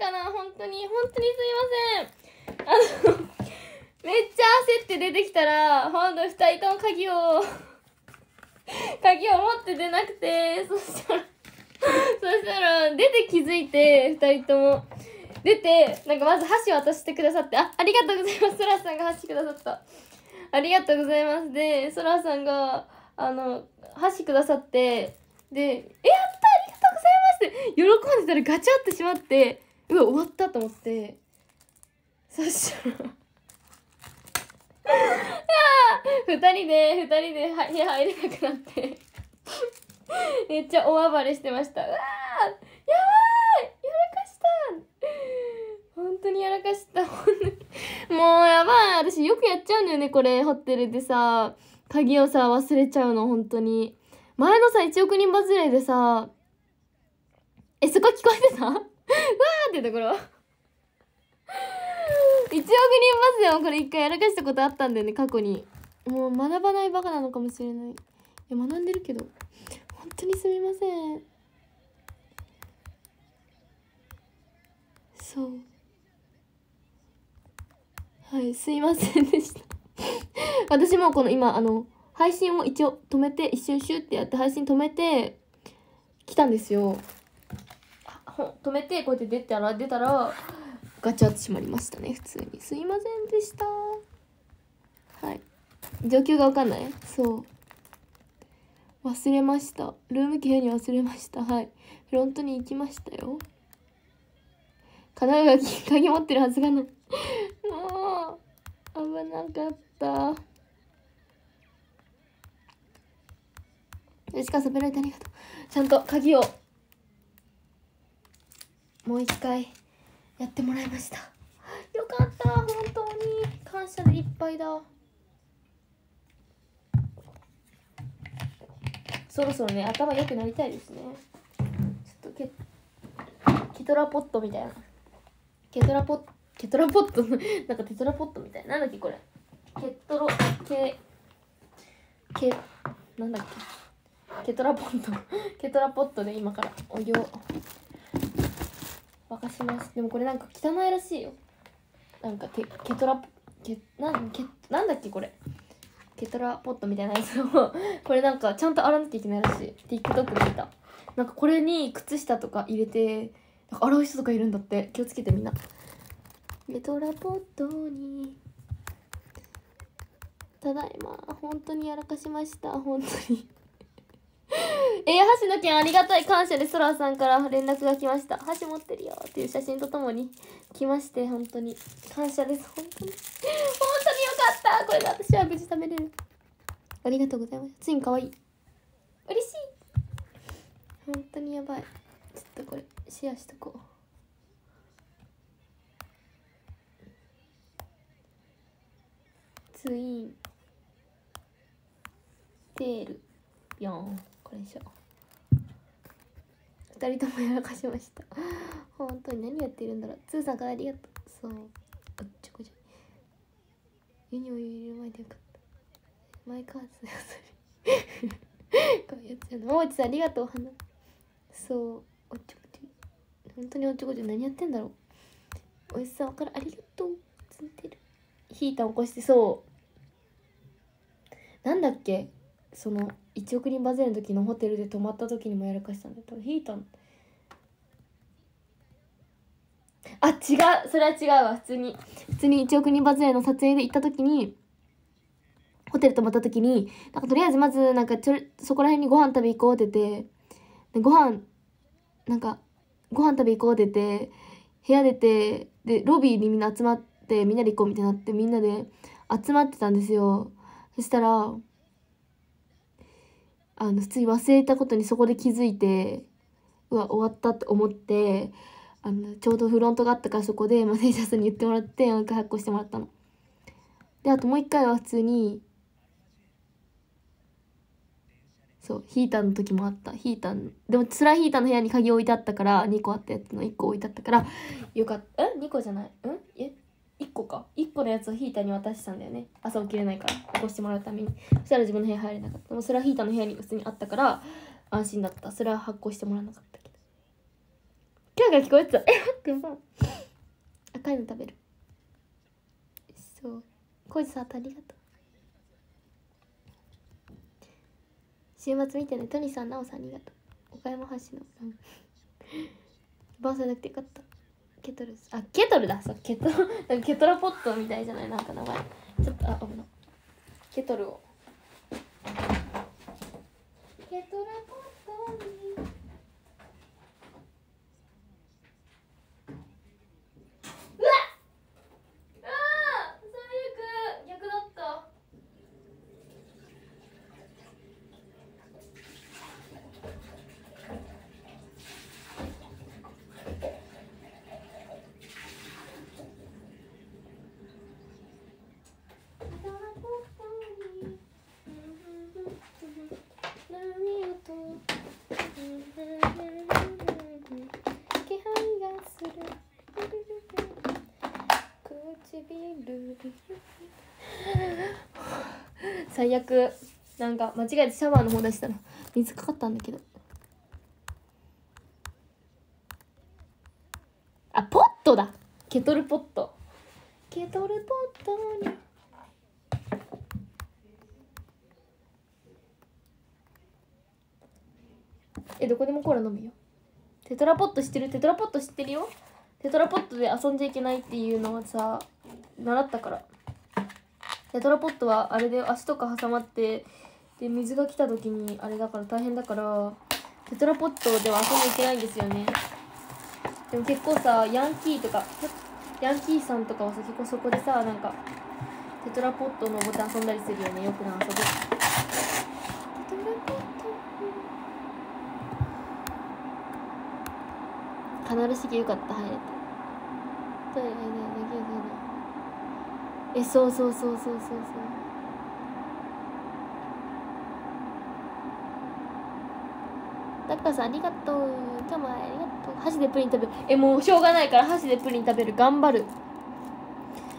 かな本当に本当にすいません。あの めっちゃ焦って出てきたらほんと2人とも鍵を 鍵を持って出なくてそしたら そしたら出て気づいて2人とも。出てなんかまず箸渡してくださってあありがとうございます。そらさんが箸くださった。ありがとうございます。でそらさんがあの箸くださってで「えやったありがとうございます!」って喜んでたらガチャってしまってうわ終わったと思って。そしたら2人で2人で部屋入れなくなって。めっちゃ大暴れしてました。うわーやばいやらかした本当にやらかした。もうやばい。私よくやっちゃうんだよねこれホテルでさ。鍵をさ忘れちゃうの本当に。前のさ1億人バズレでさ。えそこ聞こえてた？ーってところ。1億人バズレもこれ一回やらかしたことあったんだよね過去に。もう学ばないバカなのかもしれない。いや学んでるけど本当にすみません。そう。はいすいませんでした。私もこの今あの配信を一応止めて一瞬シュってやって配信止めて来たんですよ。止めてこうやって出たら出たらガチャって閉まりましたね普通に。すいませんでした。はい。状況がわかんない。そう。忘れました。ルームキー部屋に忘れました。はい。フロントに行きましたよ。金が 鍵持ってるはずがない。もう危なかった。よしかサプライトありがとう。ちゃんと鍵をもう一回やってもらいました。よかった本当に。感謝でいっぱいだ。そろそろね頭良くなりたいですね。ちょっとケケトラポットみたいな。ケトラポッケトラポット？なんかテトラポットみたいな。なんだっけこれ。ケトロケケなんだっけ。ケトラポット。ケトラポットで今から。お湯を。沸かします。でもこれなんか汚いらしいよ。なんかケトラポケなんケなんだっけこれ。ケトラポットみたいなやつを。これなんかちゃんと洗わなきゃいけないらしい。TikTok で見た。なんかこれに靴下とか入れてなんか洗う人とかいるんだって。気をつけてみんな。ケトラポットに。ただいま。本当にやらかしました。本当に。えー、箸の件ありがたい感謝でソラさんから連絡が来ました。箸持ってるよっていう写真とともに来まして本当に。感謝です本当に。本当によかった。これで私は無事食べれる。ありがとうございます。ついに可愛い。嬉しい。本当にやばい。ちょっとこれシェアしとこう。ツイン。テール。ビョンこれにしよう。二人ともやらかしました。本当に何やってるんだろう。つーさんからありがとう。そう。おっちょこちょ湯にお湯入れる前でよかった。マイカースやそれ こうやつやなももちさんありがとう花そう。おちょこちょ本当におっちょこちょ何やってんだろう。おいしさんからありがとう。つんてる。ヒーター起こして。そう。なんだっけ。その1億人バズる時のホテルで泊まった時にもやらかしたんだけどヒーターあ違う。それは違うわ。普通に。普通に1億人バズレの撮影で行った時にホテル泊まった時になんかとりあえずまずなんかちょそこら辺にご飯食べ行こうって言ってでご飯なんかご飯食べ行こうって言って部屋出てでロビーにみんな集まってみんなで行こうみたいになってみんなで集まってたんですよ。そしたらあの普通に忘れたことにそこで気づいてうわ終わったって思ってあのちょうどフロントがあったからそこでマネージャーさんに言ってもらってもう一回発行してもらったの。であともう一回は普通にそうヒーターの時もあった。ヒーターでもつらヒーターの部屋に鍵置いてあったから2個あったやつの1個置いてあったからよかった。え？2個じゃない？うん？え？1個か？1個のやつをヒーターに渡したんだよね。朝起きれないから。起こしてもらうために。そしたら自分の部屋入れなかった。もそれはヒーターの部屋に普通にあったから安心だった。それは発行してもらわなかったけど。声が聞こえてた。え待ってやばい赤いの食べる。そう。コイズさんありがとう。週末見てね。トニーさんなおさんありがとう。岡山発の。バーサなくてよかった。ケトルあケトルだ。そうケトなんかケトラポットみたいじゃない？なんか名前。ちょっとあ危な。いケトルを。ケトルポットにうわっあー最悪逆だった何音気配がする唇最悪なんか間違えてシャワーの方出したら水かかったんだけど。あポットだ。ケトルポット。ケトルポットに。えどこでもコーラ飲むよ。テトラポット知ってる？テトラポット知ってるよ。テトラポットで遊んじゃいけないっていうのはさ習ったからテトラポットはあれで足とか挟まってで水が来た時にあれだから大変だからテトラポットでは遊んじゃいけないんですよね。でも結構さヤンキーとかヤンキーさんとかはさ結構そこでさなんかテトラポット登って遊んだりするよね。よくな遊ぶテトラポット。カナル式よかった。入れてそうだよねできるそうだえそうそうそうそうそうそう。タッカさんありがとう。今日もありがとう。箸でプリン食べる。えもうしょうがないから箸でプリン食べる。頑張る。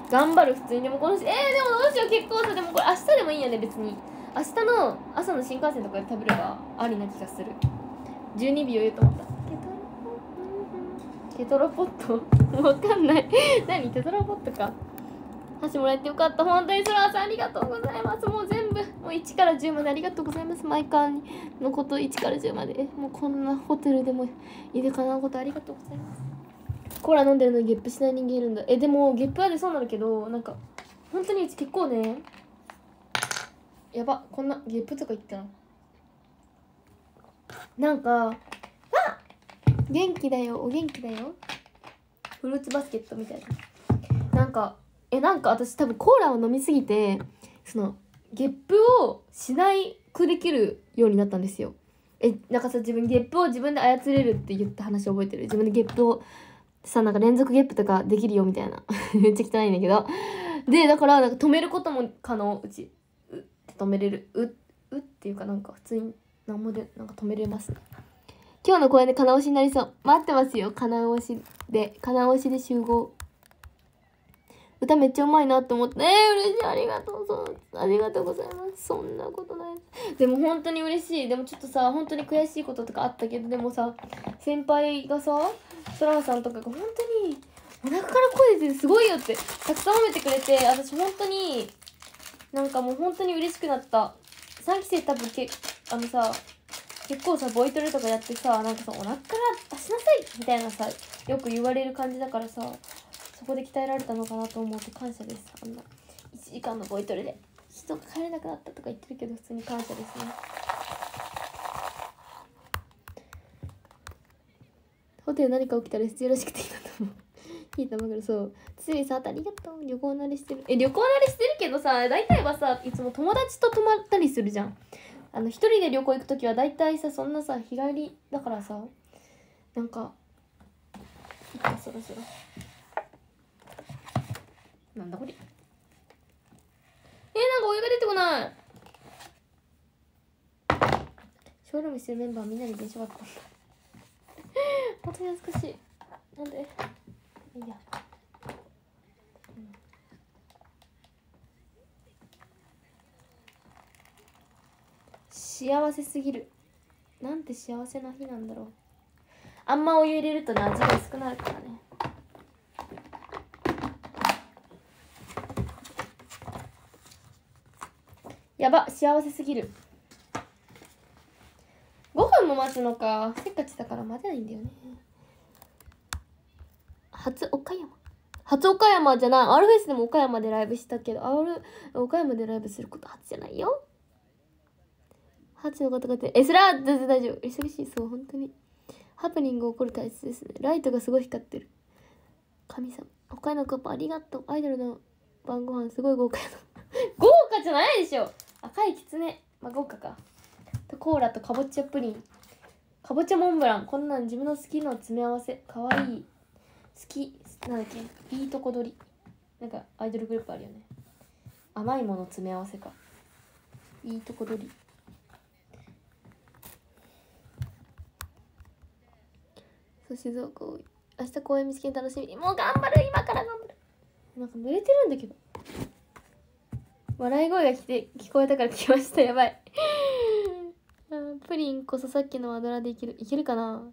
頑張る。普通にでもこのえー、でもどうしよう。結構さでもこれ明日でもいいよね。別に。明日の朝の新幹線とかで食べればありな気がする。12秒言うと思った。テトラポット。わかんない。何？テトラポットか。箸もらえてよかった。本当にそらさんありがとうございます。もう全部もう1から10までありがとうございます。毎回のこと1から10まで。もうこんなホテルでもいるかなことありがとうございます。コーラ飲んでるのにゲップしない人間いるんだ。えでもゲップはでそうなるけどなんか本当にうち結構ねやばこんなゲップとか言ったななんかあ元気だよお元気だよ。フルーツバスケットみたいな。なんかえなんか私多分コーラを飲みすぎてそのゲップをしないくできるようになったんですよ。えなんかさ自分ゲップを自分で操れるって言った話覚えてる？自分でゲップをさなんか連続ゲップとかできるよみたいな。めっちゃ汚いんだけど。でだからなんか止めることも可能。うちうって止めれる。ううっていうかなんか普通になんもでなんか止めれますね。今日の公演で金押しになりそう。待ってますよ。金押しで金押しで集合。歌めっちゃうまいなって思ってえー、嬉しいありがとうそうありがとうございます。そんなことないでも本当に嬉しい。でもちょっとさ本当に悔しいこととかあったけどでもさ先輩がさソラさんとかが本当にお腹から声出てすごいよってたくさん褒めてくれて私本当になんかもう本当に嬉しくなった。3期生多分けあのさ結構さボイトレとかやってさなんかさお腹から出しなさいみたいなさよく言われる感じだからさそこで鍛えられたのかなと思って感謝です。あんな1時間のボイトレで。人が帰れなくなったとか言ってるけど普通に感謝ですね。ホテル何か起きたら必要らしくていいなと思う。聞 いたまぐるそう。ついさありがとう。旅行慣れしてる。え旅行慣れしてるけどさ大体はさいつも友達と泊まったりするじゃん。あの一人で旅行行く時は大体さそんなさ日帰りだからさなんかいっかそろそろ。なんだこれえー、なんかお湯が出てこない。ショールームしてるメンバーみんなに電車があった本当に恥ずかしい。なんで？いいや、うん。幸せすぎる。なんて幸せな日なんだろう。あんまお湯入れるとね味が薄くなるからねやば幸せすぎる。5分も待つのか。せっかちだから待てないんだよね。初岡山。初岡山じゃない。R フェスでも岡山でライブしたけど R 岡山でライブすること初じゃないよ。初の方々。えそれは全然大丈夫。忙しい。そう本当に。ハプニング起こる体質ですね。ライトがすごい光ってる。神様。岡山カップありがとう。アイドルの晩ご飯すごい豪華やな。豪華じゃないでしょ。赤いきつねまあ豪華か。とコーラとかぼちゃプリン。かぼちゃモンブラン。こんなん自分の好きの詰め合わせ。かわいい。好き。なんだっけ。いいとこ取り。なんかアイドルグループあるよね。甘いもの詰め合わせか。いいとこ取り。そう静岡多い。明日公園見つけに楽しみ。もう頑張る。今から頑張る。なんか濡れてるんだけど。笑い声が来て聞こえたから来ました。やばい。プリンこそさっきのワドラでいけるいけるかな？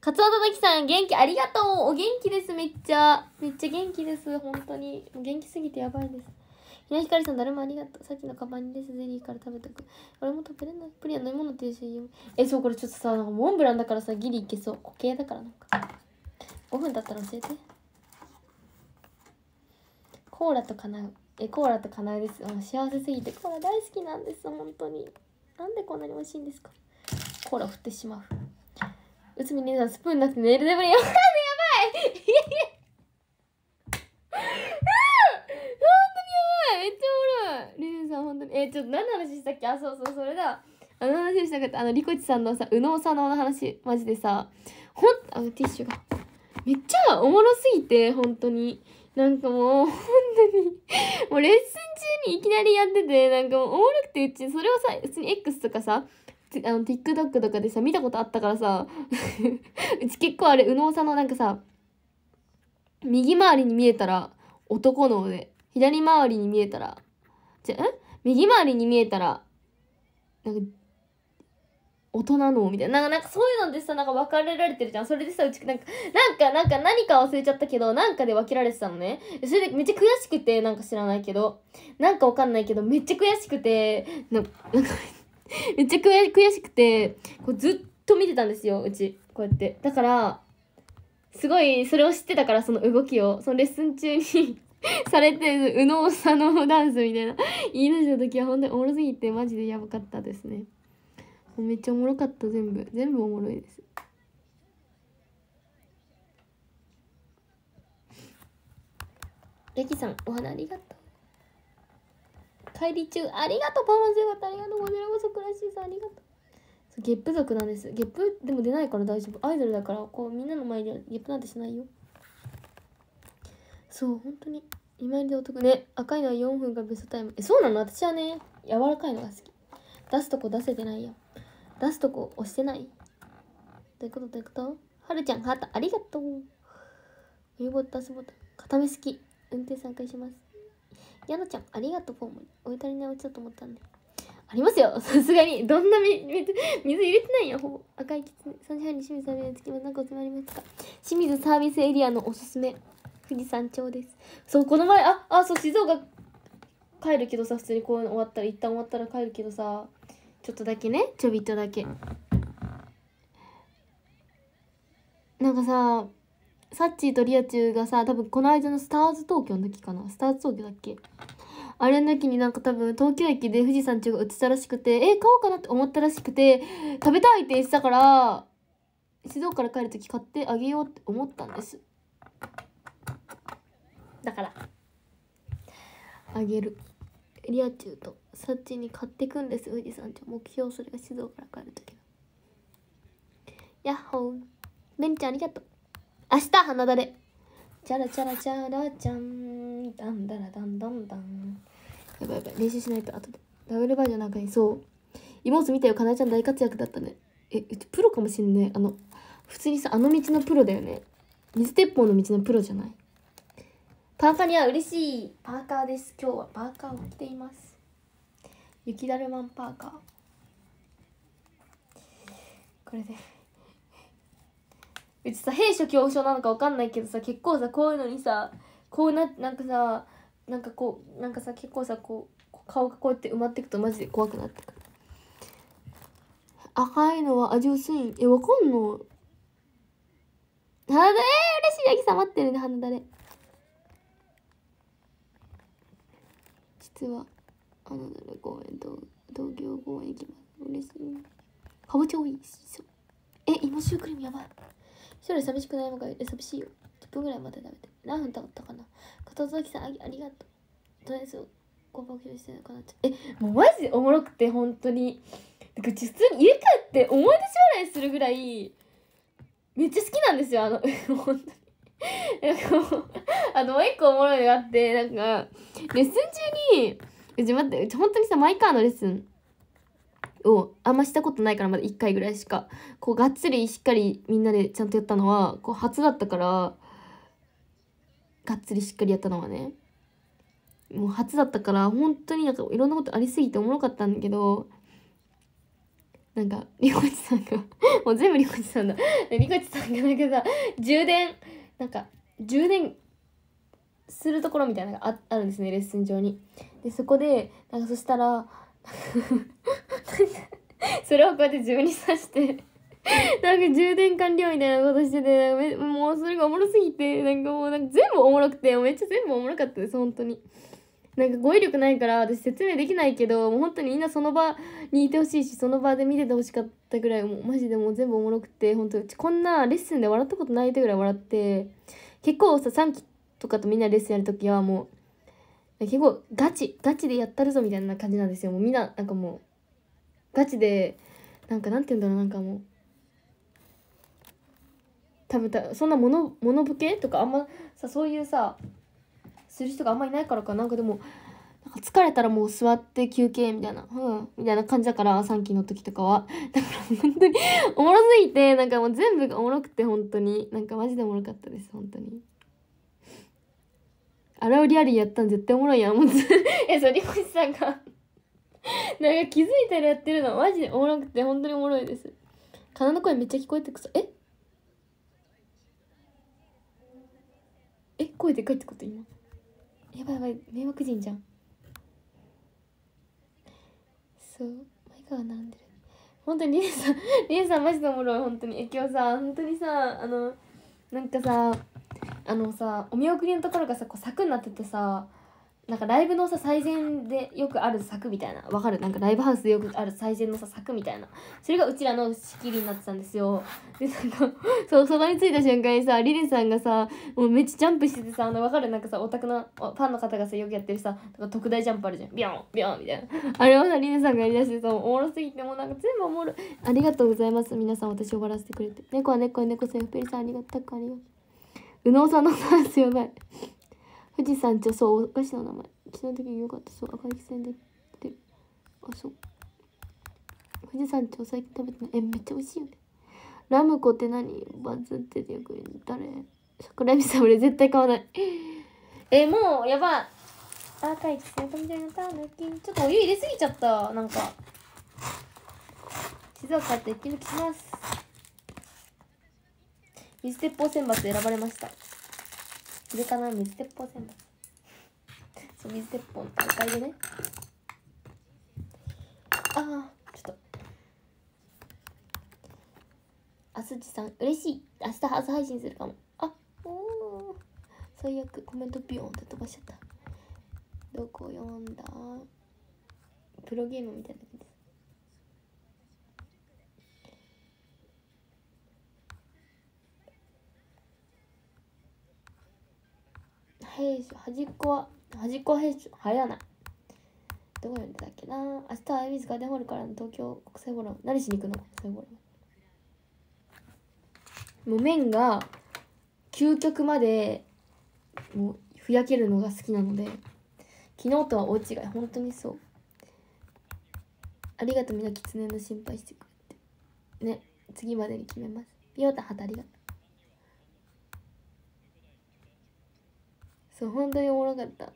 カツオたたきさん元気ありがとう。お元気ですめっちゃ。めっちゃ元気です本当に。元気すぎてやばいです。ひなひかりさん誰もありがとう。さっきのカバンにです。ゼリーから食べたく。俺も食べれない。プリンは飲み物って言うしえそうこれちょっとさなんかモンブランだからさギリいけそう。固形だからなんか。5分だったら教えて。コーラとかなう。えコーラとかなうです。幸せすぎて。コーラ大好きなんです。本当に。なんでこんなに美味しいんですか。コーラ振ってしまう。内海姉さんスプーンなくてネイルデブリ。やばい やばい。めっちゃおもろい。リズさん本当に。えちょっと何の話したっけ？あそうそうそれだ。あの話したかった。あのリコチさんのさ右脳左脳の話。マジでさ。ほんあのティッシュが。めっちゃおもろすぎて本当に。なんかもう本当にもうレッスン中にいきなりやっててなんかもうおもろくてうちそれをさ普通に X とかさあの TikTok とかでさ見たことあったからさ うち結構あれ右脳さんのなんかさ右回りに見えたら男脳で左回りに見えたらじゃん右回りに見えたらなんか大人のみたいな。なんかそういうのでさなんか分かれられてるじゃん。それでさうちなんかなんかなんか何か忘れちゃったけどなんかで分けられてたのね。それでめっちゃ悔しくてなんか知らないけど。なんかわかんないけどめっちゃ悔しくてなんか めっちゃ悔悔しくてこうずっと見てたんですようち。こうやって。だからすごいそれを知ってたからその動きを。そのレッスン中に されてる右脳左脳ダンスみたいな。言い出した時は本当におもろすぎてマジでやばかったですね。めっちゃおもろかった全部。全部おもろいです。レキさんお花ありがとう。帰り中ありがとうパマンスよかった。ありがとうこちらこそクラシーさんありがとう。そうゲップ族なんです。ゲップでも出ないから大丈夫。アイドルだからこうみんなの前でゲップなんてしないよ。そう本当に。今よりでお得。ね赤いのは4分がベストタイム。えそうなの？私はね柔らかいのが好き。出すとこ出せてないや出すとこ押してない？どういうこと？どういうこと？はるちゃんハートありがとう。冬ボタンスボタン固め好き。運転参加します。やのちゃんありがとう。フォームにお足りないおちょっと思ったんで。ありますよ。さすがに。どんなみ水水入れてないよ。ほぼ。赤いきつね。3時半に清水サービスにつきます。なんかおつまりますか？清水サービスエリアのおすすめ。富士山頂です。そうこの前ああそう静岡帰るけどさ普通に公演終わったら一旦終わったら帰るけどさ。ちょっとだけねちょびっとだけ。なんかさサッチーとリアチューがさ多分この間のスターズ東京の時かな。スターズ東京だっけ？あれの時になんか多分東京駅で富士山中が売ってたらしくてえ買おうかなって思ったらしくて食べたいって言ってたから静岡から帰る時買ってあげようって思ったんです。だからあげる。リアチューとサッチに買ってくんです富士山頂目標それが静岡から帰る時の。ヤッホー。ベンちゃんありがとう。明日花だれ。チャラチャラチャラチャン。ダンダラダンダンダン。やばいやばい。練習しないと後で。ダブルバージョンなんかにそう。妹見たよかなちゃん大活躍だったね。えうちプロかもしんねあの普通にさあの道のプロだよね。水鉄砲の道のプロじゃない？パーカーには嬉しい。パーカーです。今日はパーカーを着ています。雪だるまんパーカー。これで。うちさ兵所恐怖症なのかわかんないけどさ結構さこういうのにさこうななんかさなんかこうなんかさ結構さこう顔がこうやって埋まっていくとマジで怖くなってくる。赤いのは味薄いん？えわかんの？鼻だれ嬉しい。ヤギさん待ってるね鼻だれ。実は。あの誰公園と東京公園行きます嬉しいかぼちゃ多いそうえ今シュークリームやばい一人寂しくないのかえ寂しいよ10分ぐらいまで食べて何分経ったかな片崎さんあありがとうとりあえずご爆笑してなくなっちゃうえもうマジおもろくて本当にだから普通に家帰って思い出し笑いするぐらいめっちゃ好きなんですよあの本当にあのもう一個おもろいのがあってなんかレッスン中にうち待ってうち本当にさマイカーのレッスンをあんましたことないからまだ1回ぐらいしかこうがっつりしっかりみんなでちゃんとやったのはこう初だったからがっつりしっかりやったのはねもう初だったから本当になんかいろんなことありすぎておもろかったんだけどなんかリコチさんが もう全部リコチさんだリコチさんがなんかさ充電なんか充電するところみたいなのがああるんですねレッスン上に。でそこでなんかそしたら それをこうやって自分に刺してなんか充電完了みたいなことしててもうそれがおもろすぎてなんかもうなんか全部おもろくてめっちゃ全部おもろかったです本当に。なんか語彙力ないから私説明できないけどもう本当にみんなその場にいてほしいしその場で見ててほしかったぐらいもうマジでもう全部おもろくて本当うちこんなレッスンで笑ったことないってぐらい笑って結構さ3期とかとみんなレッスンやるときはもう結構ガチガチでやったるぞみたいな感じなんですよもうみんな。なんかもうガチでなんかなんて言うんだろうなんかもう多分たそんなもの物ぶけとかあんまさそういうさする人があんまりいないからかな。んかでもなんか疲れたらもう座って休憩みたいな、うん、みたいな感じだから3期の時とかは。だから本当におもろすぎて なんかもう全部がおもろくて本当に。なんかマジでおもろかったです本当にあれをリアルやったん絶対おもろいやんもう。えそうリコシさんが。なんか気づいたらやってるのマジでおもろくて本当におもろいです。カナの声めっちゃ聞こえてくさえ？え声でかいってこと今？やばいやばい迷惑人じゃん。そう。マイカが並んでる。本当にリエさんリエさんマジでおもろい本当に。え今日さ本当にさあのなんかさあのさお見送りのところがさこう柵になっててさなんかライブのさ最前でよくある柵みたいな。わかる？なんかライブハウスでよくある最前のさ柵みたいな。それがうちらの仕切りになってたんですよ。でなんかそうそこに着いた瞬間にさリリさんがさもうめっちゃジャンプしててさあのわかる？なんかさオタクのファンの方がさよくやってるさ特大ジャンプあるじゃん。ビョンビョンみたいな。あれをさリリさんがやりだしてさおもろすぎてもうなんか全部おもろありがとうございます。皆さん私を笑わせてくれて。猫は猫は猫せんペリさんありがとうありがとう。宇野さんのダンスやばい富士山町そうお菓子の名前。昨日の時よかったそう。赤い線でて。るあそう。富士山町最近食べてない。えめっちゃ美味しいよね。ラムコって何バズっててよく誰？桜井さん俺絶対買わない。えもうやばい。赤い線みたいなタヌキちょっとお湯入れすぎちゃった。なんか。静岡って行ってきます。水鉄砲選抜選ばれました。それかな？水鉄砲選抜。そう水鉄砲の大会でね。ああちょっと。あすちさん嬉しい。明日朝配信するかも。あおお最悪コメントピヨンって飛ばしちゃった。どこ読んだ？プロゲームみたいな。感じです兵所端っこは端っこは兵所入らな。いどこ読んでたっけな。明日は恵比寿ガーデンホールからの東京国際フォー何しに行くの？国際フォーもう麺が究極までもうふやけるのが好きなので昨日とは大違い。本当にそう。ありがとうみんな狐の心配してくれて。ね。次までに決めます。ピヨタハタありがとう。そう本当におもろかった。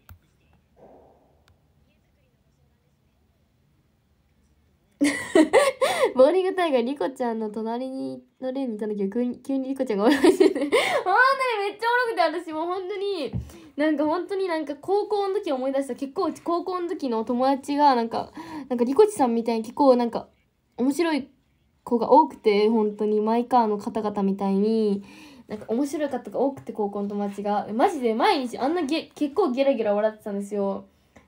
ボーリング大会リコちゃんの隣にのレーンにいたんだけど急に急にリコちゃんが笑いてて。本当にめっちゃおもろくて私もう本当になんか本当になんか高校の時思い出した。結構高校の時の友達がなんかなんかリコチさんみたいに結構なんか面白い子が多くて本当にマイカーの方々みたいに。なんか面白い方が多くて高校の友達がマジで毎日あんなゲ結構ゲラゲラ笑ってたんですよ。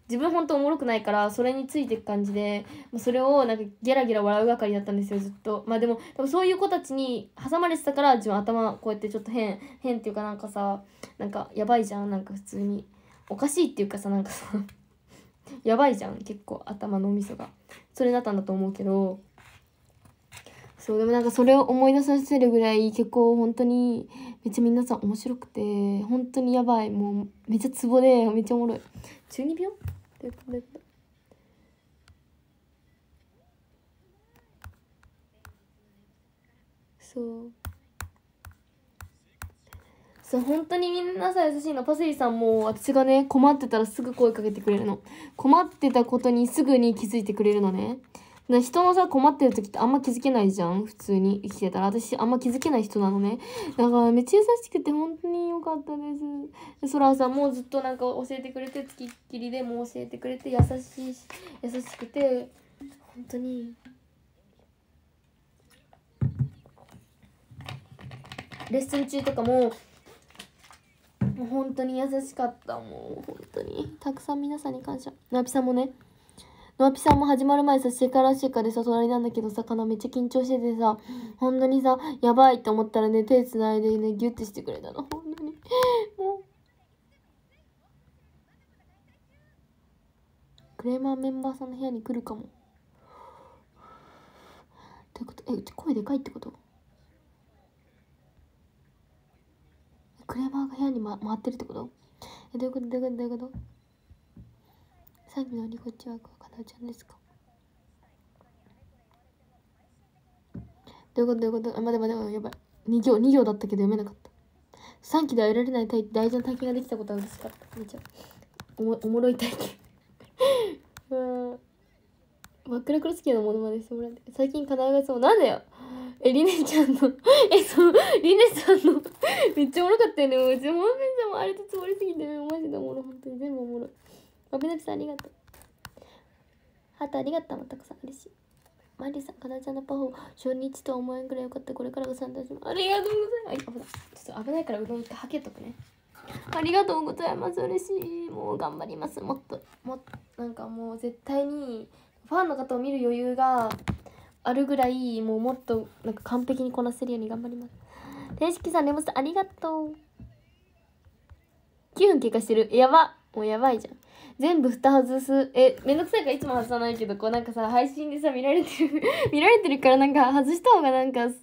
自分ほんとおもろくないからそれについていく感じでそれをなんかゲラゲラ笑う係だったんですよずっと。まあでも多分そういう子たちに挟まれてたから自分頭こうやってちょっと変変っていうかなんかさなんかやばいじゃんなんか普通に。おかしいっていうかさなんかさやばいじゃん結構頭のみそが。それだったんだと思うけどそうでもなんかそれを思い出させるぐらい結構本当にめっちゃ皆さん面白くて本当にやばい。もうめっちゃツボでめっちゃおもろい。中二病？でこれそう。そう本当にみんなさ優しいの。パセリさんも私がね困ってたらすぐ声かけてくれるの。困ってたことにすぐに気づいてくれるのね。で人のさ困ってる時ってあんま気づけないじゃん普通に生きてたら。私あんま気づけない人なのね。だからめっちゃ優しくて本当に良かったです。で空さんもずっとなんか教えてくれてつきっきりでも教えてくれて優しいし優しくて本当に。レッスン中とかももう本当に優しかった。もう本当に。たくさん皆さんに感謝。なぴさんもねのあぴさんも始まる前さ、シェカラシェカでさ、隣なんだけどさ、かなめっちゃ緊張しててさ、本当にさ、やばいって思ったらね、手繋いでね、ギュッてしてくれたの。本当に。もう。クレーマーメンバーさんの部屋に来るかも。ということえ、うち声でかいってこと？クレーマーが部屋に、ま、回ってるってこと？え、どういうこと？どういうこと？どういうこと？さっきのリコちゃんかなちゃんですか？どういうこと？どういうこと？あ、待て待て、やばい。2行、2行だったけど読めなかった。3期では得られない大事な体験ができたことは嬉しか？った。めちゃおもおもろい体験。うん。真っ暗クロスキーのものまでしてもらって。最近課題がそう。なんだよえ、りねちゃんの え、そう、りねさんの めっちゃおもろかったよね。もう、自分もあれとつもりすぎて、マジでおもろ。本当に全部おもろい。あべなちさんありがとう。ハートありがとう。たくさん嬉しい。マリさん、かなちゃんのパフォー、初日とは思えんぐらいよかった。これからが3たちも。ありがとうございます。はい、危ない。ちょっと危ないからうどん一回はけとくね。ありがとうございます。嬉しい。もう頑張ります。もっと、もっと、なんかもう絶対に、ファンの方を見る余裕があるぐらい、もうもっと、なんか完璧にこなせるように頑張ります。天式さん、レモンさん、ありがとう。9分経過してる。やば。もうやばいじゃん。全部蓋外す。え、めんどくさいからいつも外さないけど、こうなんかさ、配信でさ、見られてる 見られてるからなんか外した方がなんか、なんか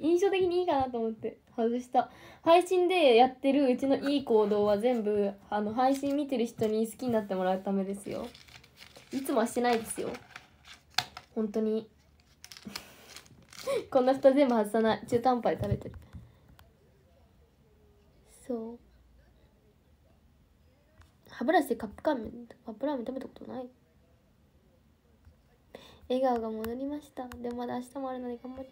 印象的にいいかなと思って外した。配信でやってるうちのいい行動は全部、あの、配信見てる人に好きになってもらうためですよ。いつもはしてないですよ。本当に。こんな蓋全部外さない。中途半端で食べてる。そう。歯ブラシでカップラーメンカップラーメン食べたことない。笑顔が戻りました。でもまだ明日もあるので頑張り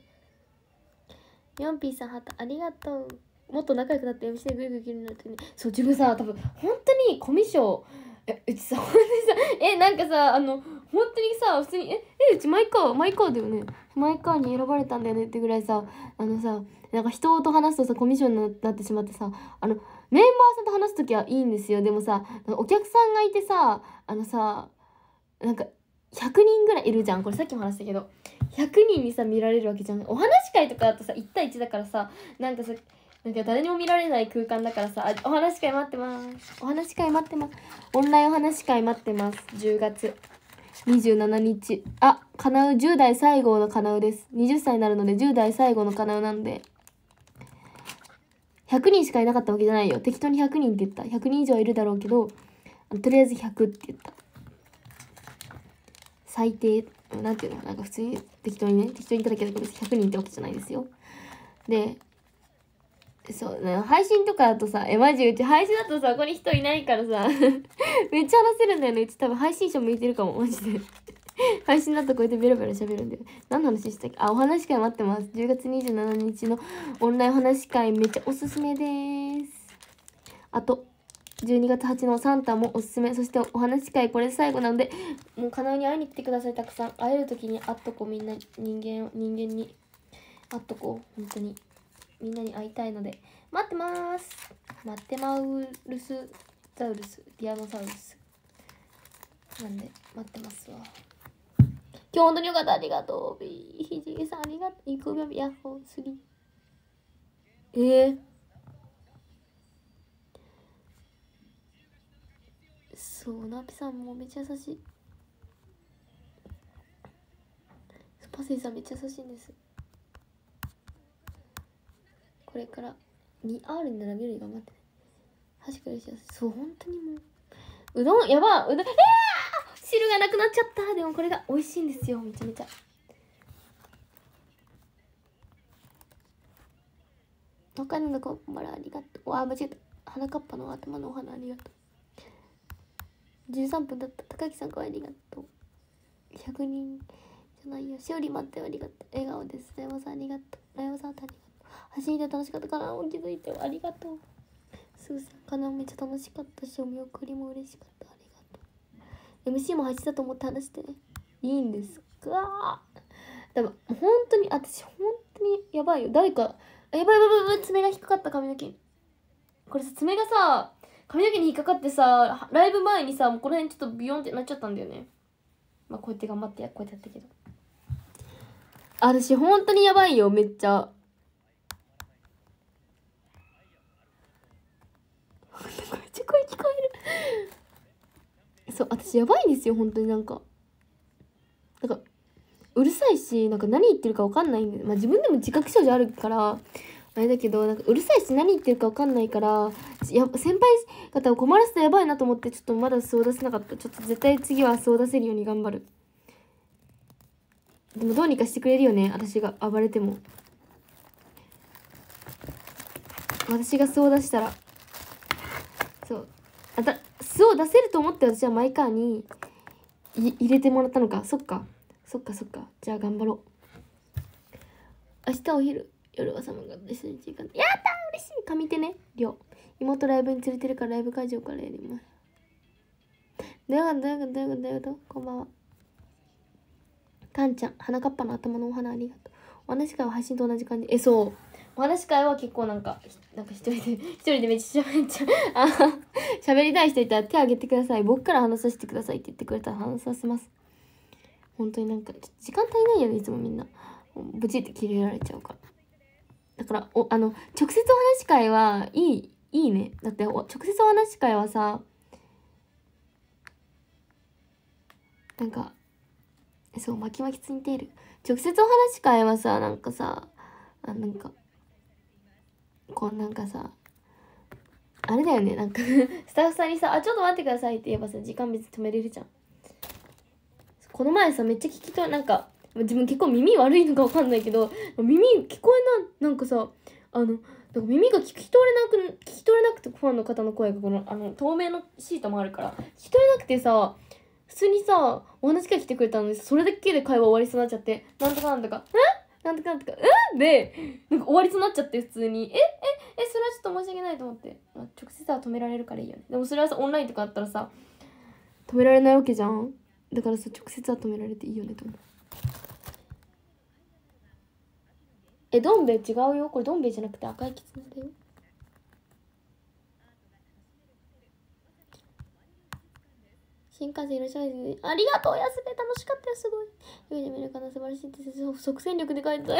ヨンピーさんハートありがとう。もっと仲良くなって MC でグイグイ切るようになってねそう自分さ多分本当にコミュ障。えうちさ本当にさえなんかさあの本当にさ普通にええうちマイカーマイカーだよね。マイカーに選ばれたんだよねってぐらいさあのさなんか人と話すとさコミュ障になってしまってさあのメンバーさんと話す時はいいんですよ。でもさお客さんがいてさあのさなんか100人ぐらいいるじゃん。これさっきも話したけど。100人にさ見られるわけじゃん。お話し会とかだとさ1対1だからさなんかさなんか誰にも見られない空間だからさお話し会待ってます。お話し会待ってます。オンラインお話し会待ってます。10月。27日。あかなう。10代最後のかなうです。20歳になるので10代最後のかなうなんで。100人しかいなかったわけじゃないよ。適当に100人って言った。100人以上はいるだろうけど、とりあえず100って言った。最低、なんていうの？なんか普通に適当にね、適当に言っただけだけど、100人ってわけじゃないですよ。で、そうね、配信とかだとさ、え、マジうち配信だとさ、ここに人いないからさ、めっちゃ話せるんだよね。うち多分配信者向いてるかも、マジで。配信だとこうやってベラベラ喋るんだよ。何の話したっけ？あ、お話会待ってます。10月27日のオンラインお話会めっちゃおすすめです。あと、12月8のサンタもおすすめ。そしてお話会これ最後なので、もうかなに会いに来てください。たくさん。会える時に会っとこう。みんな、人間、人間に会っとこう。本当に。みんなに会いたいので。待ってます。待ってマウルスザウルス。ディアノサウルス。なんで、待ってますわ。今日本当によかった。ありがとう。ひじげさん、ありがとう。いくびょびやっほー、すり。えー、そう、ナピさんもめっちゃ優しい。スパセイさんめっちゃ優しいんです。これから 2R に並べるように頑張ってね。確かに幸せ。そう、本当にもう。うどん、やばうどん、えー汁がなくなっちゃった。でもこれが美味しいんですよ。めちゃめちゃ。他のこんばらありがとう。わあ間違えた。花かっぱの頭のお花ありがとう。13分だった。高木さんかわい。ありがとう。100人じゃないよしおり待ってありがとう。笑顔です。山さんありがとう。山さんありがとう。走りで楽しかったかな気づいてありがとう。すぐさんかなめっちゃ楽しかったしお見送りも嬉しかった。MC も8だと思って話してね。いいんですか？でも本当に私本当にやばいよ。誰かやばいやばいやばい爪が引っかった髪の毛。これさ爪がさ髪の毛に引っかかってさライブ前にさもうこの辺ちょっとビヨンってなっちゃったんだよね。まあこうやって頑張ってやこうやってやったけど。私本当にやばいよ。めっちゃ。めっちゃ声聞こえるそう私やばいんですよ本当になんか。なんかうるさいしなんか何言ってるか分かんないんでまあ自分でも自覚症状あるからあれだけどなんかうるさいし何言ってるか分かんないからや先輩方を困らせたらやばいなと思ってちょっとまだ素を出せなかった。ちょっと絶対次は素を出せるように頑張る。でもどうにかしてくれるよね私が暴れても。私が素を出したら。そう。あた素を出せると思って私はマイカーに入れてもらったのか。そっか。そっかそっか。じゃあ頑張ろう。明日お昼夜は寒かったし時間。やった嬉しい！上手ね。りょう。妹ライブに連れてるからライブ会場からやります。どういうこと？どういうこと？どういうこと？どういうこと？こんばんは。かんちゃん花かっぱの頭のお花ありがとう。お話会は配信と同じ感じ。えそう。お話し会は結構なんかなんか一人で一人でめっちゃ喋っちゃあ喋りたい人いたら手挙げてください。僕から話させてくださいって言ってくれたら話させます。本当になんか時間足りないよねいつもみんな。ブチって切れられちゃうから。だからおあの直接お話し会はいいいいね。だってお直接お話し会はさなんかそう巻き巻きついている。直接お話し会はさなんかさあなんかこうなんかさあれだよねなんか スタッフさんにさ「あちょっと待ってください」って言えばさ時間別に止めれるじゃん。この前さめっちゃ聞き取れなんか自分結構耳悪いのかわかんないけど耳聞こえないなんかさあのか耳が聞き取れなく聞き取れなくてファンの方の声がこのあの透明のシートもあるから聞き取れなくてさ普通にさお話会来てくれたのにそれだけで会話終わりそうになっちゃってなんとかなんとか「え？なんとかなんとか「うんでなんか終わりそうなっちゃって普通に「え？え？え？それはちょっと申し訳ない」と思って、まあ、直接は止められるからいいよね。でもそれはさオンラインとかあったらさ止められないわけじゃん。だからさ直接は止められていいよねと思う。えどん兵衛違うよ。これどん兵衛じゃなくて赤いきつねだよ。新幹線いらっしゃいありがとう休め楽しかったよすごい。ゆうじ見るかな素晴らしいですそう即戦力で書いてた。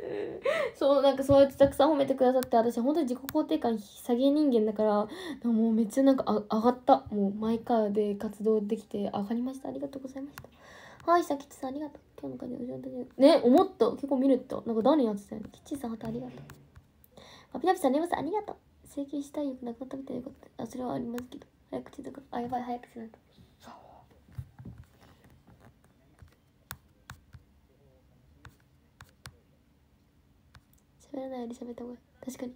そうなんかそうやってたくさん褒めてくださって私本当に自己肯定感下げ人間だからもうめっちゃなんかあ上がった。もうマイカーで活動できて上がりました。ありがとうございました。はいさきちさんありがとう。今日の感じお上手でね思った。結構見るとなんか誰やってたよねキッチンさんまたありがとう。パピナピさんレモさんありがとう。整形したい欲なくなったみたいなこと。あそれはありますけど。早口だか。らあやばい早口なん喋らないより喋った方が確かに。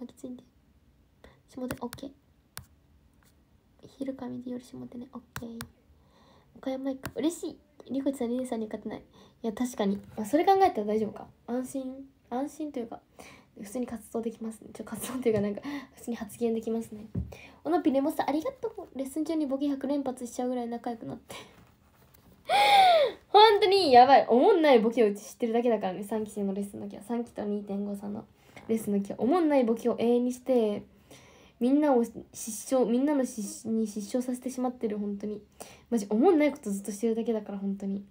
巻きついて下手オッケー。昼髪で夜下手ねオッケー。岡山行く嬉しい。リコチさんリネさんに勝てない。いや確かに、まあ、それ考えたら大丈夫か。安心。安心というか普通に活動できますね。ちょ活動というかなんか普通に発言できますね。おのぴレモスターありがとう。レッスン中にボケ100連発しちゃうぐらい仲良くなって。にやばい。おもんないボケを知ってるだけだからね。3期生のレッスンの時は3期と2.5さんのレッスンの時はおもんないボケを永遠にしてみんなを失笑みんなの失に失笑させてしまってる本当に。マジおもんないことずっとしてるだけだから本当に。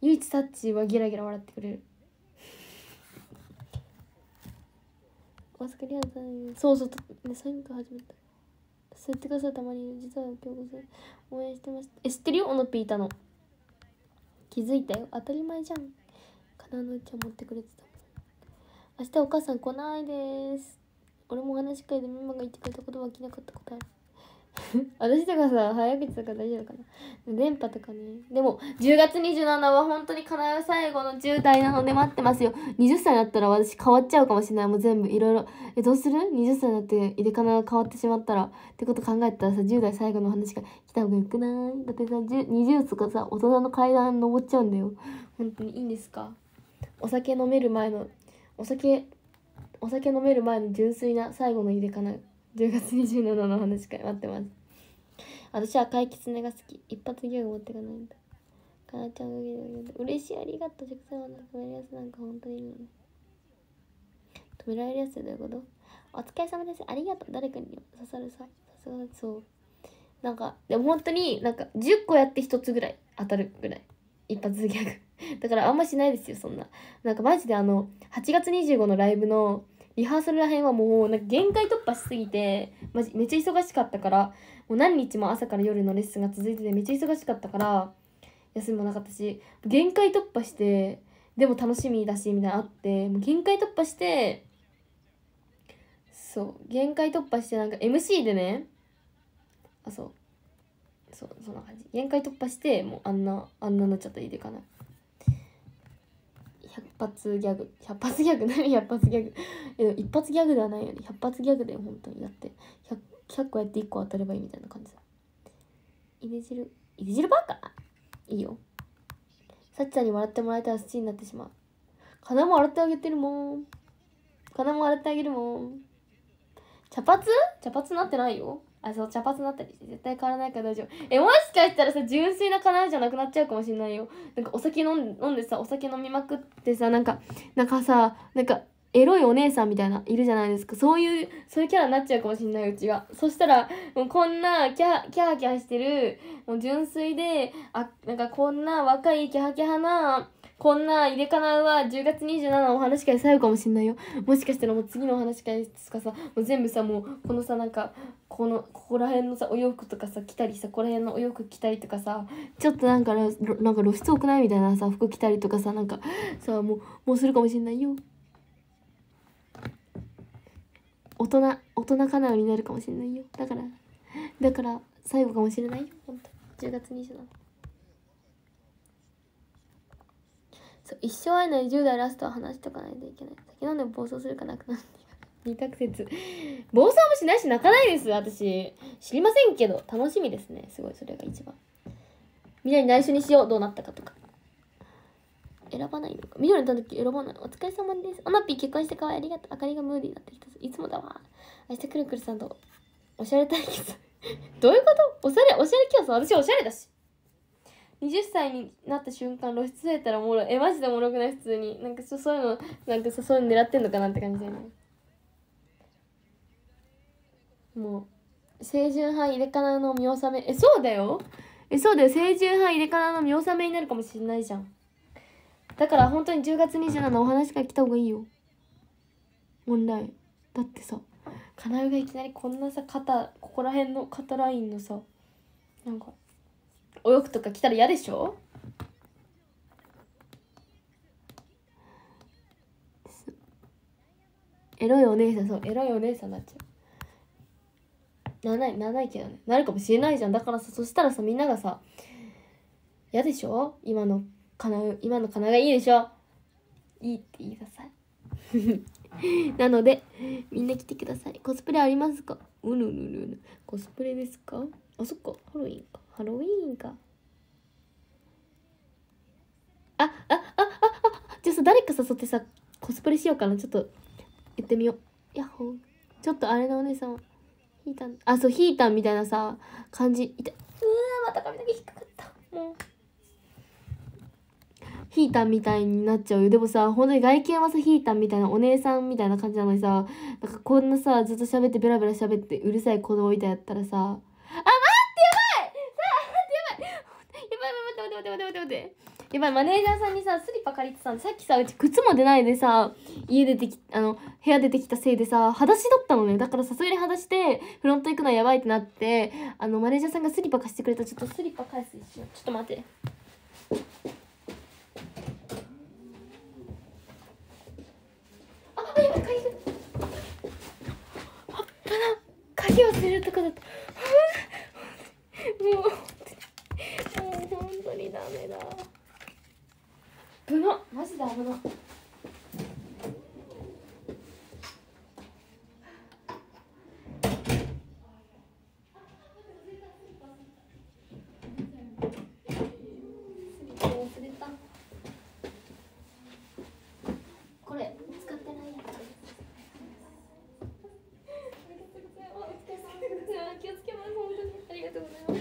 唯一タッチはゲラゲラ笑ってくれる。お疲れ様そうそうねサインが始めた。そうやってくださいたまに実は今日こそ応援してました。え知ってるよ？オノピータの。気づいたよ。当たり前じゃん。金のうちは持ってくれてた明日お母さん来ないです。俺も話し会でママが言ってくれたことは聞きなかったことある。私とかさ早口とか大丈夫かな？電波とかね。でも10月27は本当にかなよ最後の10代なので待ってますよ。20歳になったら私変わっちゃうかもしれない。もう全部いろいろ。えどうする ?20 歳になっていでかなが変わってしまったら。ってこと考えたらさ10代最後の話が来た方がよくない？だってさ20とかさ大人の階段登っちゃうんだよ。本当にいいんですか？お酒飲める前のお酒お酒飲める前の純粋な最後のいでかな。10月27の話会待ってます。私は赤いキツネが好き。一発ギャグ持ってかないんだ。かなちゃんがギャグ嬉しいありがとう直接は止めるやつなんか本当にいるのね止められるやつどういうこと？お疲れ様です。ありがとう。誰かに刺さるささすがそう。なんかでも本当になんか10個やって1つぐらい当たるぐらい。一発ギャグ。だからあんましないですよそんな。なんかマジであの8月25のライブのリハーサルらへんはもうなんか限界突破しすぎてマジめっちゃ忙しかったからもう何日も朝から夜のレッスンが続いててめっちゃ忙しかったから休みもなかったし限界突破してでも楽しみだしみたいなあってもう限界突破してそう限界突破してなんか MC でねあそうそうそんな感じ。限界突破してもうあんなあんななっちゃったらいいでかな。発ギャグ。100発ギャグ？何？100発ギャグ？一発ギャグではないよね。100発ギャグで本当に。だって。100, 100個やって1個当たればいいみたいな感じだ。入れ汁入れ汁バカいいよ。さっちゃんに笑ってもらえたら好きになってしまう。金も笑ってあげてるもん。金も笑ってあげるもん。茶髪茶髪なってないよ。あ、そう、茶髪になったりして絶対変わらないから大丈夫。え、もしかしたらさ、純粋な金じゃなくなっちゃうかもしんないよ。なんかお酒飲ん飲んでさ、お酒飲みまくってさ、なんか、なんかさ、なんか、エロいお姉さんみたいないるじゃないですか。そういう、そういうキャラになっちゃうかもしれない、うちが。そしたら、もうこんな、キャ、キャーキャーしてる、もう純粋で、あ、なんかこんな若いキャハキャハな、こんな入れかなは10月27のお話会最後かもしんないよ。もしかしたらもう次のお話会とかさ、もう全部さ、もうこのさ、なんか、この、ここら辺のさ、お洋服とかさ、着たりさ、ここら辺のお洋服着たりとかさ、ちょっとなんか、なんか露出多くない？みたいなさ、服着たりとかさ、なんか、さ、もう、もうするかもしんないよ。大人、大人かなになるかもしれないよ。だから、だから、最後かもしれないよ。本当10月27そう一生会えない10代ラストは話しとかないといけない。酒飲んで暴走するかなくなる。二択説暴走もしないし泣かないです私。知りませんけど楽しみですね。すごいそれが一番。みんなに内緒にしよう。どうなったかとか。選ばないのか。緑のた時選ばないお疲れ様です。オナピー結婚してかわい。いありがとう。あかりがムーディーになってきたいつもだわ。明日くるくるさんとおしゃれ対決。どういうこと？おしゃれおしゃれ競争？私おしゃれだし。20歳になった瞬間露出されたらもろえマジでもろくない？普通に。なんかそういうのなんかそういうの狙ってんのかなって感じだよね。もう清純派入れかなの見納め。えそうだよ。えそうだよ。清純派入れかなの見納めになるかもしれないじゃん。だから本当に10月27のお話から来た方がいいよ。問題。だってさかなうがいきなりこんなさ肩ここら辺の肩ラインのさなんかお洋服とか着たら嫌でしょ？エロいお姉さんそうエロいお姉さんになっちゃう。ならないならないけどね。なるかもしれないじゃん。だからさそしたらさみんながさ嫌でしょ？今のかな今のかながいいでしょ？いいって言いなさい。なのでみんな来てください。コスプレありますか？うぬぬぬぬ。コスプレですか？あそっか。ハロウィンか。ハロウィンか。あああああじゃあさ誰か誘ってさコスプレしようかな。ちょっと言ってみよう。ヤッホー。ちょっとあれのお姉さん。ヒータンあそうヒータンみたいなさ感じ。い。たうわまた髪の毛引っかかった。もう。ヒータンみたいになっちゃうよ。でもさ本当に外見はさヒータンみたいなお姉さんみたいな感じなのにさなんかこんなさずっと喋ってベラベラ喋ってうるさい子供みたいやったらさあ待ってやばいさあ待ってやばい。やばい待って待って待って待って待って待って。やばいマネージャーさんにさスリッパ借りてささっきさうち靴も出ないでさ家出てきあの部屋出てきたせいでさ裸足だったのね。だからさすがに裸足でフロント行くのはやばいってなってあのマネージャーさんがスリッパ貸してくれたちょっとスリッパ返す一瞬ちょっと待ってあやばい鍵があっばな鍵忘れるとこだった もうもう本当にダメだ。危なマジで危な忘れたこれ使ってないやつ気をつけます本当にありがとうございます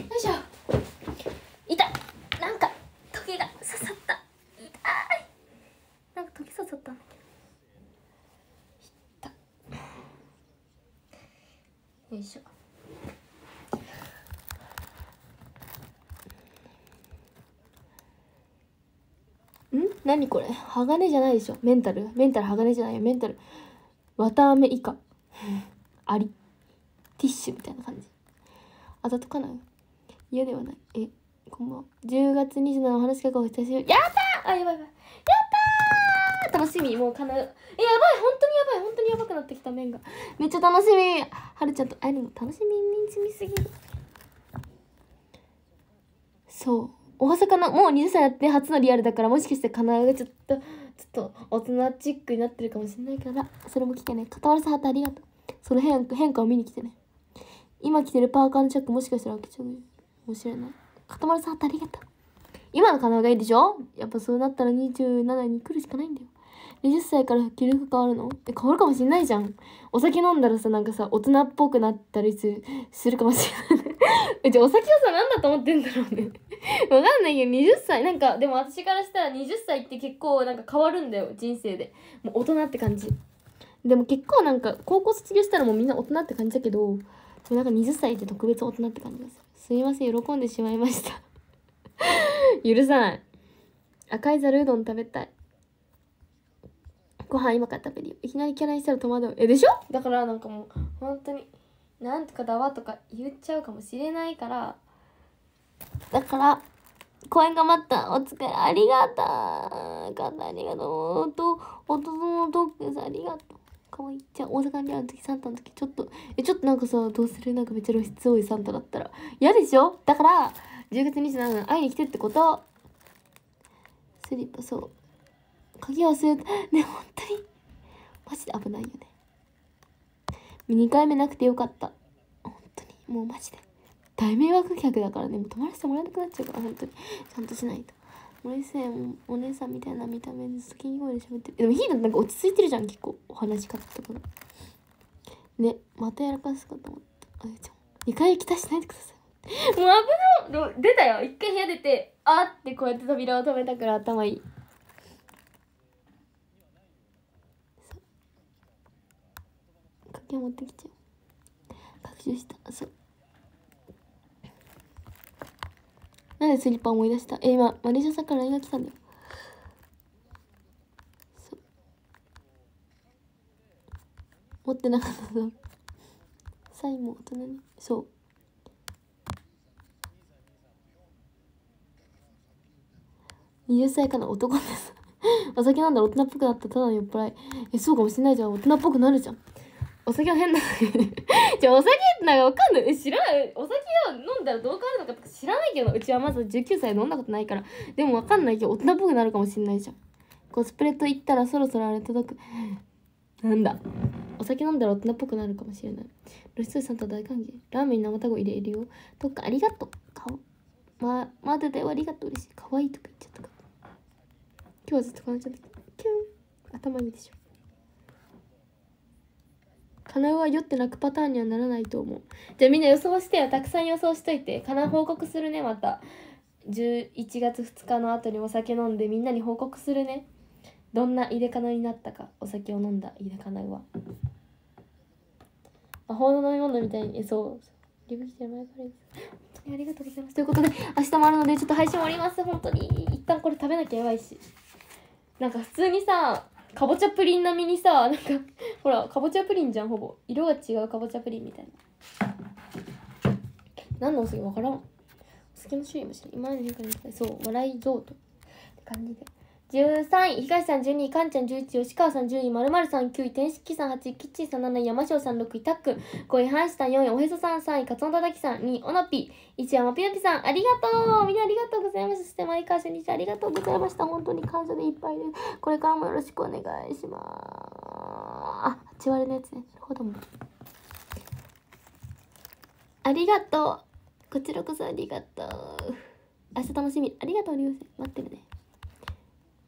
よいしょ痛いなんかトゲが刺さった痛いなんかトゲ刺さったんだけど痛いよいしょん何これ？鋼じゃないでしょ。メンタル。メンタル鋼じゃないよ。メンタル。綿あめ以下。アリ。ティッシュみたいな感じ。あざとかない？嫌ではない。えこんばんは。10月27の話し方お久しぶり。やったー！あやばいやばやったー！楽しみ。もうかなう。えやばい。本当にやばい。本当にやばくなってきた面が。めっちゃ楽しみ。はるちゃんと会えるの楽しみ。にしみすぎ。そう。大阪のもう20歳やって初のリアルだからもしかしてかながちょっとちょっと大人チックになってるかもしれないから。それも来てね片割さはてありがと。うその変変化を見に来てね。今着てるパーカーのチャックもしかしたら開けちゃう。かもしれない片丸さんありがと。う今の金具がいいでしょ？やっぱそうなったら27に来るしかないんだよ。20歳から着る服変わるの？え変わるかもしれないじゃん。お酒飲んだらさなんかさ大人っぽくなったりするするかもしれない。うちお酒をさ何だと思ってんだろうね。わかんないけど20歳。なんかでも私からしたら20歳って結構なんか変わるんだよ人生で。もう大人って感じ。でも結構なんか高校卒業したらもうみんな大人って感じだけどでもなんか20歳って特別大人って感じがする。すいません喜んでしまいました。許さない。赤いざるうどん食べたい。ご飯今から食べるよ。いきなりキャラにしたら戸惑う。えでしょ？だからなんかもう本当になんとかだわとか言っちゃうかもしれないから。だから公演頑張ったお疲れありがとう。かったありがとうと弟のトークさんありがとう。かわいい。じゃあ大阪にある時サンタの時ちょっとえちょっとなんかさどうする？なんかめっちゃ露出多いサンタだったら。嫌でしょ？だから10月27日会いに来てってこと。スリッパそう。鍵忘れた。ね本当に。マジで危ないよね。2回目なくてよかった。本当に。もうマジで。大迷惑客だからね。もう泊まらせてもらえなくなっちゃうから本当に。ちゃんとしないと。森さんお姉さんみたいな見た目で好きに声で喋ってる。でもヒーローなんか落ち着いてるじゃん結構お話し方とかねまたやらかすかと思った。あゆちゃん2回来たしないでください。もう危ない。出たよ。一回部屋出てあってこうやって扉を止めたから頭いい。持ってきちゃう。学習した。そう。なんでスリッパ思い出した？え今マネージャーさんから LINE が来たんだよ。そう。持ってなかったのサインも大人に。そう。20歳かな男です。お酒飲んだら大人っぽくなった。ただの酔っ払い。えそうかもしれないじゃん。大人っぽくなるじゃん。お酒は変なじゃお酒なんかわかんないえ知らないお酒を飲んだらどう変わるのかとか知らないけどうちはまず19歳飲んだことないから。でもわかんないけど大人っぽくなるかもしれないじゃんコスプレと言ったら。そろそろあれ届くなんだ。お酒飲んだら大人っぽくなるかもしれない露出さんと大歓迎ラーメンに生卵入れるよ。どっかありがとう。顔。ままだだよありがとう嬉しい可愛いいとか言っちゃった。か今日はずっとこのちゃったキュン頭いいでしょ。金ナは酔って泣くパターンにはならないと思う。じゃあみんな予想してよ。たくさん予想しといて。かな報告するねまた。11月2日の後にお酒飲んでみんなに報告するね。どんな入れかなになったか。お酒を飲んだ入れかなうは。魔法の飲み物みたいに。そう。リブ来てる前から。ですありがとうございます。ということで明日もあるのでちょっと配信終わります。本当に。一旦これ食べなきゃやばいし。なんか普通にさかぼちゃプリン並みにさなんかほらかぼちゃプリンじゃんほぼ。色が違うかぼちゃプリンみたいな。何のお酒分からん。お酒の種類もしれ今までにそう笑いぞとって感じで。13位、東さん12位、かんちゃん11位、吉川さん10位、まるまるさん9位、天式さん8位、キッチーさん7位、山椒さん6位、たっくん5位、林さん4位、おへそさん3位、かつのたたきさん2位、おのぴ1位、山ぴよぴさんありがとうみんなありがとうございます。そして、前川初日ありがとうございました。本当に感謝でいっぱいです。これからもよろしくお願いします。あ、8割のやつね。なるほども。ありがとう。こちらこそありがとう。明日楽しみ。ありがとう、りゅうせ待ってるね。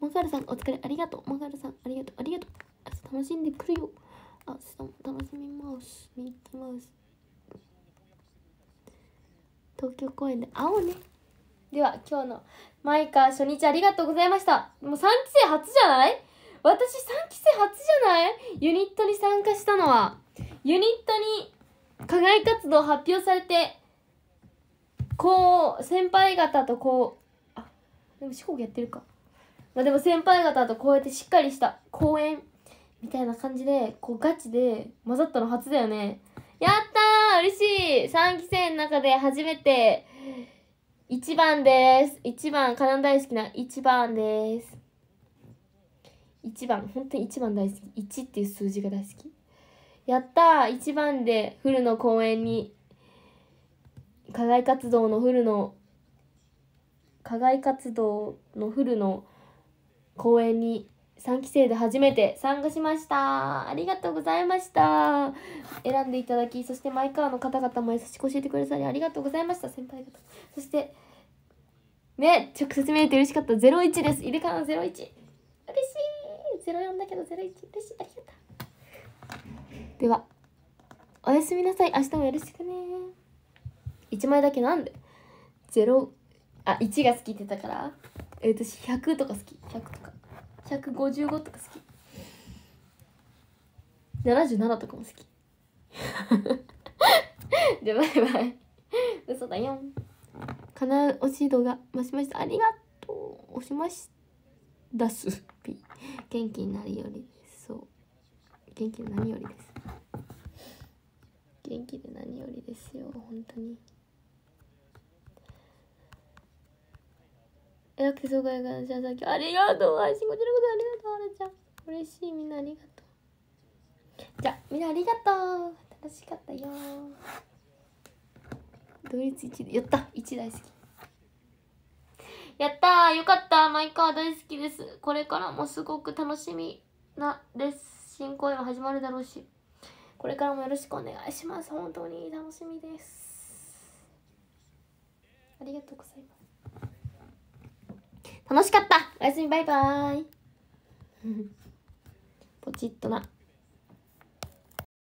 マガルさん、お疲れ。ありがとう。マガルさん、ありがとう。ありがとう。明日楽しんでくるよ。明日も楽しみます。ミッキーマウス。東京公演で会おうね。では、今日のマイカ初日ありがとうございました。もう3期生初じゃない？私3期生初じゃない？ユニットに参加したのは。ユニットに課外活動発表されて、こう、先輩方とこう、あ、でも四国やってるか。まあでも先輩方とこうやってしっかりした公演みたいな感じでこうガチで混ざったの初だよね。やったー！嬉しい！3期生の中で初めて1番です。1番カナン大好きな1番です。1番本当に1番大好き。1っていう数字が大好き。やったー！1番でフルの公演に課外活動のフルの課外活動のフルの公演に3期生で初めて参加しました。ありがとうございました。選んでいただきそしてマイカーの方々も優しく教えてくださりありがとうございました。先輩方。そしてね直接見れて嬉しかった。01です。入れ替わの01嬉しい。04だけど01嬉しい。ありがとう。ではおやすみなさい。明日もよろしくね。1枚だけなんで。0あ1が好きって言ったから。えー、私100とか好き。100とか。155とか好き。77とかも好き。じゃバイバイ。嘘だよ。かなう押し度が増しました。ありがとう。押しまし出す。ピ元気になるよりそう。元気で何よりです。元気で何よりですよ。本当に。偉くてそうがやからじゃあさっきありがとう配信こちらこそありがとうあらちゃん。嬉しいみんなありがとう。じゃあみんなありがとう。楽しかったよ同率1でやった。1大好き。やったよかったマイカー大好きです。これからもすごく楽しみなです新公演も始まるだろうし。これからもよろしくお願いします。本当に楽しみです。ありがとうございます。楽しかった。おやすみバイバーイ。ポチッとな。